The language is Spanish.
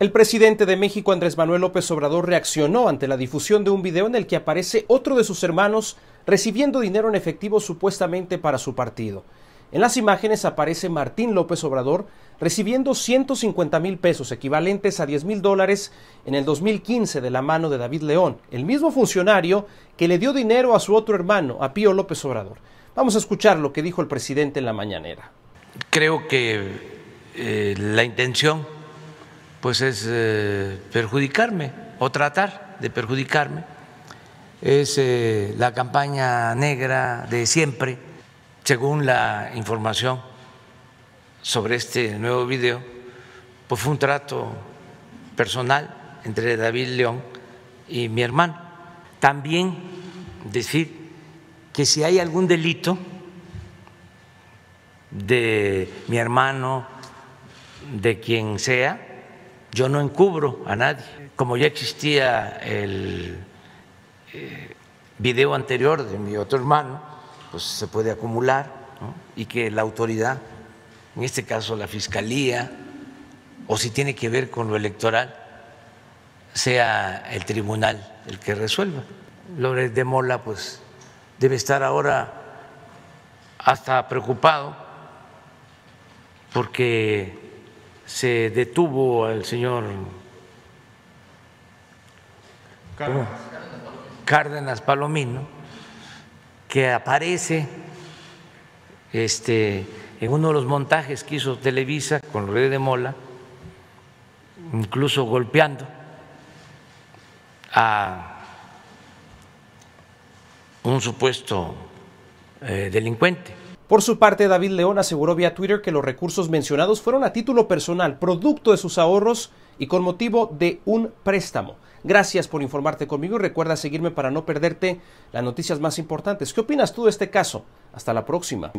El presidente de México, Andrés Manuel López Obrador, reaccionó ante la difusión de un video en el que aparece otro de sus hermanos recibiendo dinero en efectivo supuestamente para su partido. En las imágenes aparece Martín López Obrador recibiendo 150 mil pesos, equivalentes a 10 mil dólares, en el 2015 de la mano de David León, el mismo funcionario que le dio dinero a su otro hermano, a Pío López Obrador. Vamos a escuchar lo que dijo el presidente en la mañanera. Creo que eh, la intención pues es eh, perjudicarme o tratar de perjudicarme. Es eh, la campaña negra de siempre, según la información sobre este nuevo video, pues fue un trato personal entre David León y mi hermano. También decir que si hay algún delito de mi hermano, de quien sea, yo no encubro a nadie. Como ya existía el eh, video anterior de mi otro hermano, pues se puede acumular y que la autoridad, en este caso la fiscalía, o si tiene que ver con lo electoral, sea el tribunal el que resuelva. Lórez de Mola, pues, debe estar ahora hasta preocupado porque se detuvo al señor Cárdenas, Palomino, que aparece este, en uno de los montajes que hizo Televisa con Rey de Mola, incluso golpeando a un supuesto eh, delincuente. Por su parte, David León aseguró vía Twitter que los recursos mencionados fueron a título personal, producto de sus ahorros y con motivo de un préstamo. Gracias por informarte conmigo y recuerda seguirme para no perderte las noticias más importantes. ¿Qué opinas tú de este caso? Hasta la próxima.